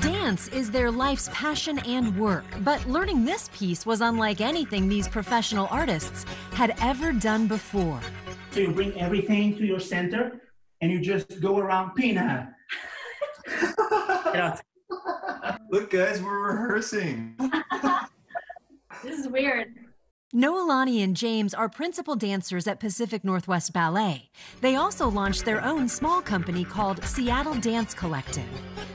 Dance is their life's passion and work, but learning this piece was unlike anything these professional artists had ever done before. So you bring everything to your center and you just go around Pina. Look, guys, we're rehearsing. this is weird. Noelani and James are principal dancers at Pacific Northwest Ballet. They also launched their own small company called Seattle Dance Collective.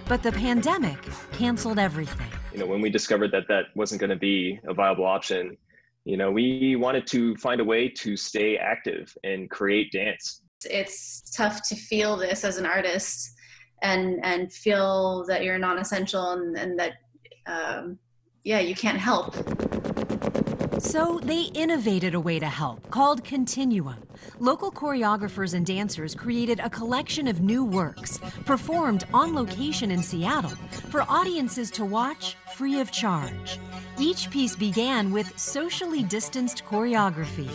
But the pandemic canceled everything. You know, when we discovered that that wasn't going to be a viable option, you know, we wanted to find a way to stay active and create dance. It's tough to feel this as an artist and and feel that you're non-essential and, and that um, yeah you can't help so they innovated a way to help called Continuum. Local choreographers and dancers created a collection of new works performed on location in Seattle for audiences to watch free of charge. Each piece began with socially distanced choreography.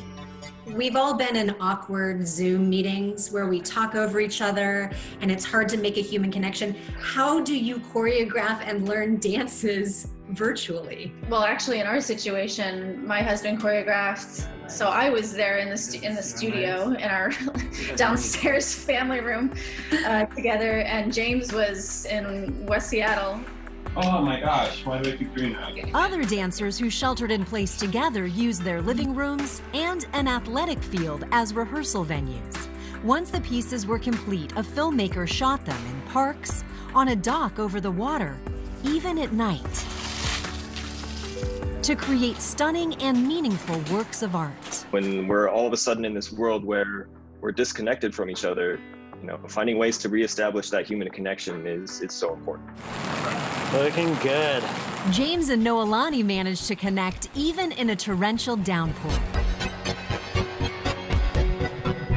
We've all been in awkward Zoom meetings where we talk over each other and it's hard to make a human connection. How do you choreograph and learn dances virtually? Well, actually, in our situation, my husband choreographed, so I was there in the in the studio in our downstairs family room uh, together, and James was in West Seattle Oh my gosh, why do I keep doing that? Other dancers who sheltered in place together used their living rooms and an athletic field as rehearsal venues. Once the pieces were complete, a filmmaker shot them in parks, on a dock over the water, even at night. To create stunning and meaningful works of art. When we're all of a sudden in this world where we're disconnected from each other, you know, finding ways to reestablish that human connection is, is so important. Looking good. James and Noelani managed to connect even in a torrential downpour.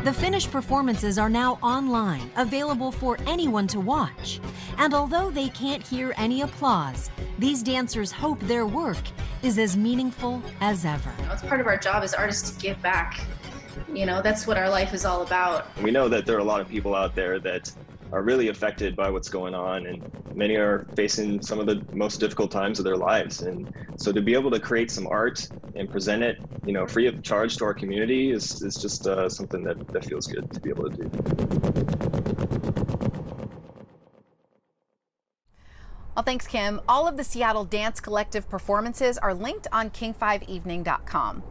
The finished performances are now online, available for anyone to watch. And although they can't hear any applause, these dancers hope their work is as meaningful as ever. It's part of our job as artists to give back. You know, that's what our life is all about. We know that there are a lot of people out there that are really affected by what's going on and many are facing some of the most difficult times of their lives and so to be able to create some art and present it you know free of charge to our community is, is just uh, something that, that feels good to be able to do well, thanks, Kim. All of the Seattle Dance Collective performances are linked on king5evening.com.